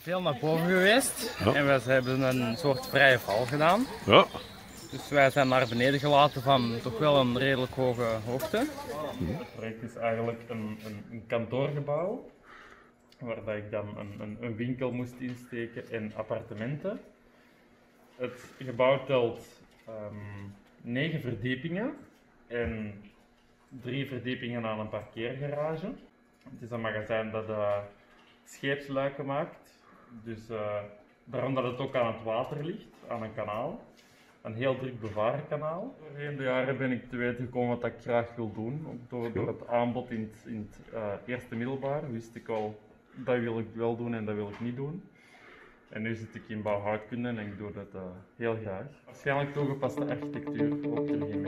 veel naar boven geweest Ja. en we hebben een soort vrije val gedaan. Ja. Dus wij zijn naar beneden gelaten van toch wel een redelijk hoge hoogte. Het project is eigenlijk een, een, een kantoorgebouw waar dat ik dan een, een, een winkel moest insteken en appartementen. Het gebouw telt ehm, negen verdiepingen en drie verdiepingen aan een parkeergarage. Het is een magazijn dat eh, scheepsluiken maakt, dus eh, daarom dat het ook aan het water ligt, aan een kanaal. Een heel druk bevaren kanaal. Doorheen de jaren ben ik te weten gekomen wat ik graag wil doen. Ook door, door het aanbod in het, in het eh, eerste middelbaar wist ik al, dat wil ik wel doen en dat wil ik niet doen. En nu zit ik in bouwhoudkunde en ik doe dat eh, heel graag. Waarschijnlijk toegepaste architectuur ook Mechelen.